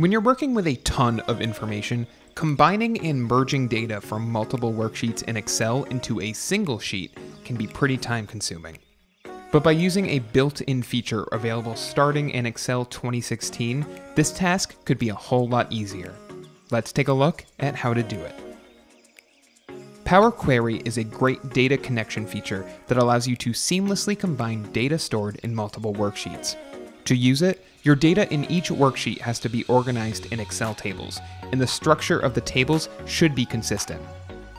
When you're working with a ton of information, combining and merging data from multiple worksheets in Excel into a single sheet can be pretty time consuming. But by using a built-in feature available starting in Excel 2016, this task could be a whole lot easier. Let's take a look at how to do it. Power Query is a great data connection feature that allows you to seamlessly combine data stored in multiple worksheets. To use it, your data in each worksheet has to be organized in Excel tables, and the structure of the tables should be consistent.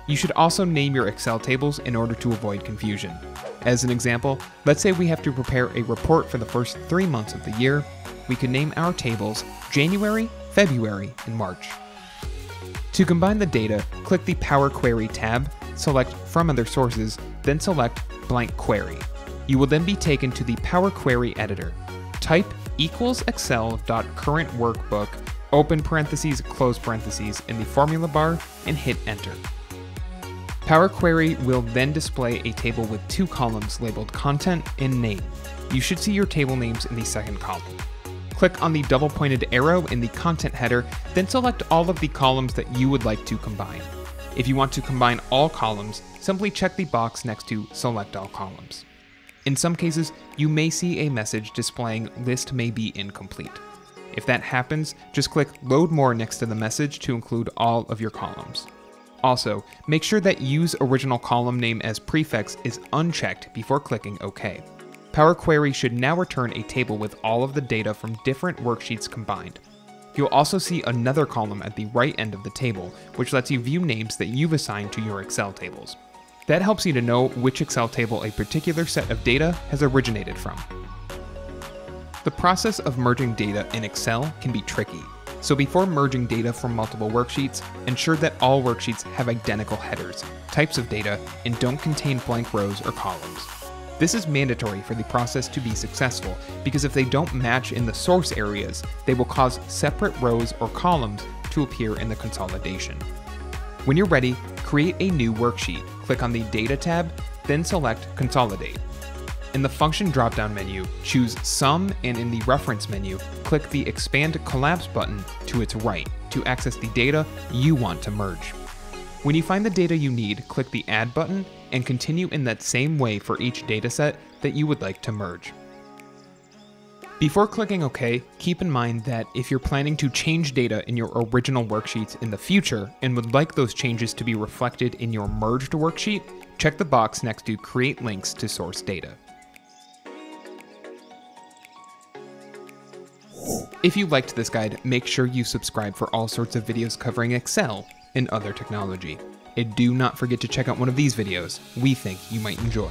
You should also name your Excel tables in order to avoid confusion. As an example, let's say we have to prepare a report for the first three months of the year. We could name our tables January, February, and March. To combine the data, click the Power Query tab, select From Other Sources, then select Blank Query. You will then be taken to the Power Query editor. Type equals excel.current workbook, open parentheses, close parentheses in the formula bar, and hit enter. Power Query will then display a table with two columns labeled Content and Name. You should see your table names in the second column. Click on the double pointed arrow in the content header, then select all of the columns that you would like to combine. If you want to combine all columns, simply check the box next to Select All Columns. In some cases, you may see a message displaying List may be incomplete. If that happens, just click Load More next to the message to include all of your columns. Also, make sure that Use Original Column Name as Prefix is unchecked before clicking OK. Power Query should now return a table with all of the data from different worksheets combined. You'll also see another column at the right end of the table, which lets you view names that you've assigned to your Excel tables. That helps you to know which Excel table a particular set of data has originated from. The process of merging data in Excel can be tricky, so before merging data from multiple worksheets, ensure that all worksheets have identical headers, types of data, and don't contain blank rows or columns. This is mandatory for the process to be successful because if they don't match in the source areas, they will cause separate rows or columns to appear in the consolidation. When you're ready, create a new worksheet. Click on the Data tab, then select Consolidate. In the Function drop-down menu, choose Sum and in the Reference menu, click the Expand Collapse button to its right to access the data you want to merge. When you find the data you need, click the Add button and continue in that same way for each dataset that you would like to merge. Before clicking OK, keep in mind that if you're planning to change data in your original worksheets in the future and would like those changes to be reflected in your merged worksheet, check the box next to Create Links to Source Data. If you liked this guide, make sure you subscribe for all sorts of videos covering Excel and other technology. And do not forget to check out one of these videos we think you might enjoy.